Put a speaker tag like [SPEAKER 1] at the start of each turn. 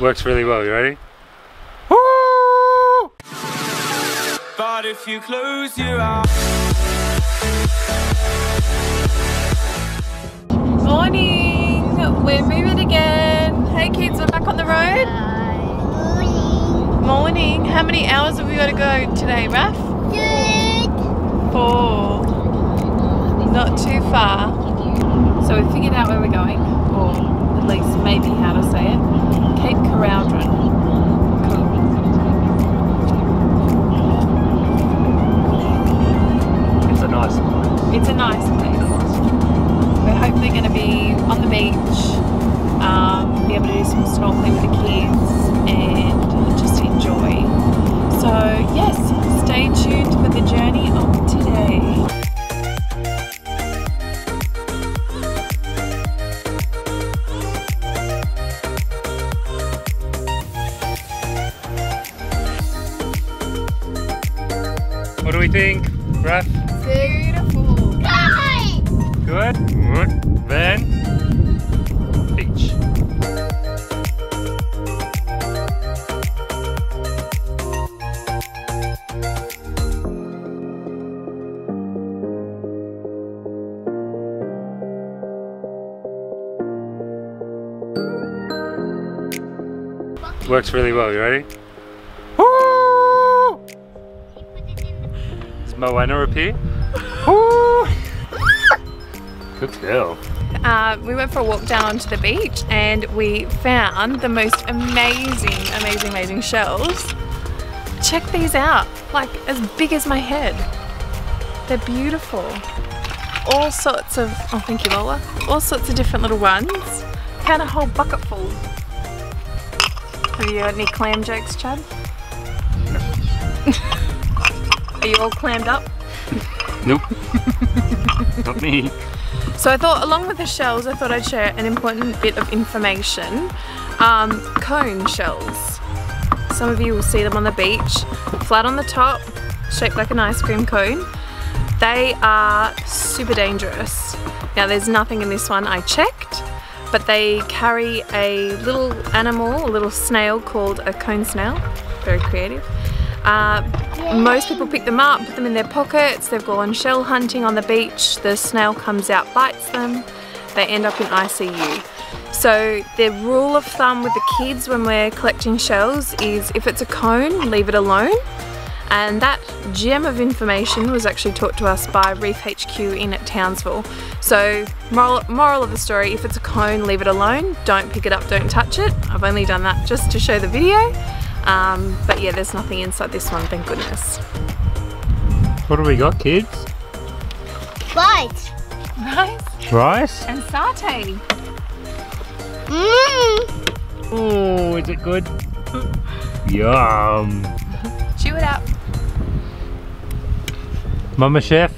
[SPEAKER 1] Works really well, you ready?
[SPEAKER 2] But if you close your eyes
[SPEAKER 3] Morning! We're moving again. Hey kids, we're back on the road. Morning. How many hours have we got to go today, Raf? Four. Not too far. So we figured out where we're going, or at least maybe how to it.
[SPEAKER 1] It's a nice place.
[SPEAKER 3] It's a nice place. We're hopefully going to be on the beach, um, be able to do some snorkeling with the kids,
[SPEAKER 1] What do we think, Raf?
[SPEAKER 3] Beautiful.
[SPEAKER 1] Good? Good. Then, beach. Works really well, you ready? Moana appear? Good girl.
[SPEAKER 3] Uh, we went for a walk down onto the beach and we found the most amazing, amazing, amazing shells. Check these out, like as big as my head. They're beautiful. All sorts of, oh thank you Lola, all sorts of different little ones. Found a whole bucket full. Have you got any clam jokes, Chad? Are you all clammed up?
[SPEAKER 1] Nope. Not me.
[SPEAKER 3] So I thought along with the shells, I thought I'd share an important bit of information. Um, cone shells. Some of you will see them on the beach, flat on the top, shaped like an ice cream cone. They are super dangerous. Now there's nothing in this one I checked, but they carry a little animal, a little snail called a cone snail. Very creative. Uh, most people pick them up, put them in their pockets, they've gone shell hunting on the beach, the snail comes out, bites them, they end up in ICU. So the rule of thumb with the kids when we're collecting shells is if it's a cone, leave it alone. And that gem of information was actually taught to us by Reef HQ in at Townsville. So moral, moral of the story, if it's a cone, leave it alone. Don't pick it up, don't touch it. I've only done that just to show the video. Um, but yeah, there's nothing inside this one, thank goodness.
[SPEAKER 1] What do we got, kids?
[SPEAKER 4] Right.
[SPEAKER 3] Rice
[SPEAKER 1] Rice?
[SPEAKER 3] and satay.
[SPEAKER 4] Mmm.
[SPEAKER 1] Oh, is it good? Yum.
[SPEAKER 3] Chew it up.
[SPEAKER 1] Mama Chef,